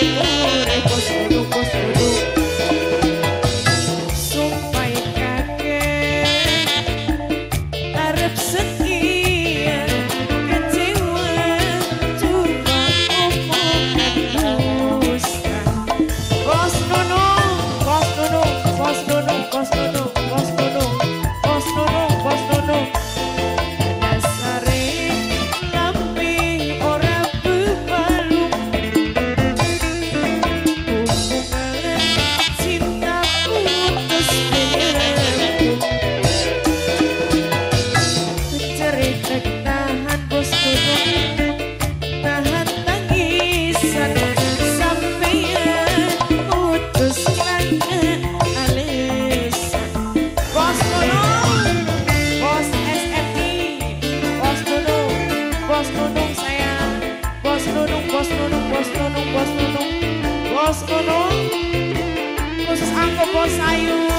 Cosero, cosero, cosero. bos nunung saya. Bos nunung, bos nunung, bos nunung, bos nunung. Bos nunung. Khusus aku bos sayur